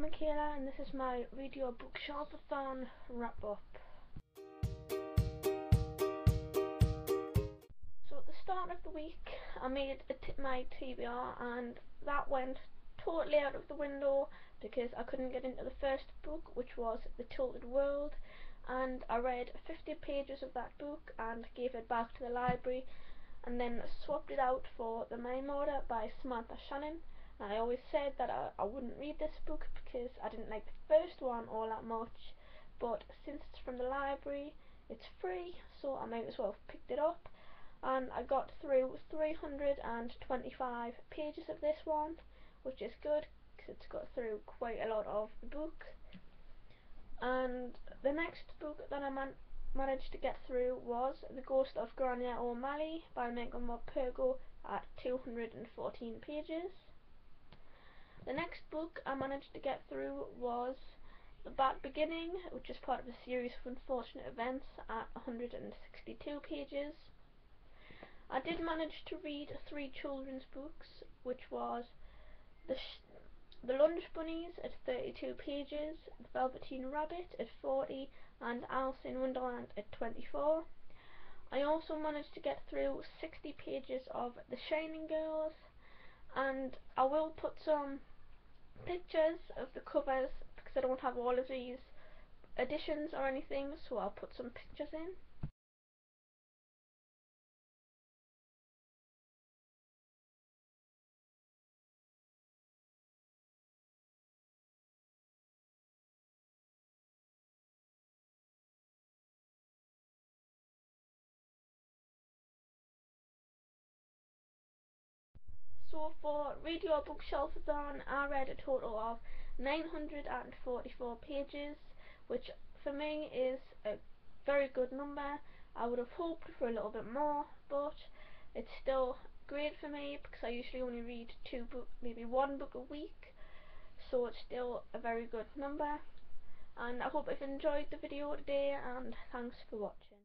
I'm Mikayla and this is my video bookshelfathon wrap up. So at the start of the week I made my TBR and that went totally out of the window because I couldn't get into the first book which was The Tilted World and I read 50 pages of that book and gave it back to the library and then swapped it out for The Mime Order by Samantha Shannon I always said that I, I wouldn't read this book because I didn't like the first one all that much, but since it's from the library, it's free, so I might as well have picked it up. And I got through 325 pages of this one, which is good because it's got through quite a lot of the book. And the next book that I man managed to get through was The Ghost of Grania O'Malley by Michael Morpurgo at 214 pages. The next book I managed to get through was The Bad Beginning, which is part of a series of unfortunate events at 162 pages. I did manage to read three children's books, which was The, Sh the Lunch Bunnies at 32 pages, The Velveteen Rabbit at 40, and Alice in Wonderland at 24. I also managed to get through 60 pages of The Shining Girls, and I will put some pictures of the covers because I don't have all of these editions or anything so I'll put some pictures in. So for Read Your Bookshelfathon I read a total of 944 pages which for me is a very good number. I would have hoped for a little bit more but it's still great for me because I usually only read two book, maybe one book a week so it's still a very good number and I hope you've enjoyed the video today and thanks for watching.